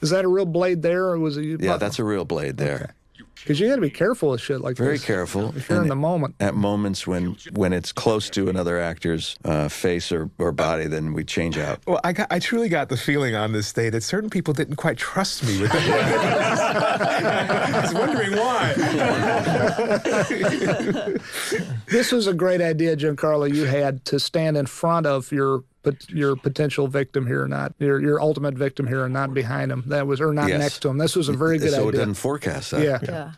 Is that a real blade there, or was it? Yeah, that's a real blade there. Because you got to be careful with shit like Very this. careful. If you're in the moment. At moments when when it's close to another actor's uh, face or, or body, then we change out. Well, I got, I truly got the feeling on this day that certain people didn't quite trust me with that. I was wondering why. This was a great idea, Giancarlo. You had to stand in front of your pot- your potential victim here, not your your ultimate victim here, and not behind him. That was or not Yes. next to him. This was a very good so it idea. doesn't forecast that. yeah. Yeah.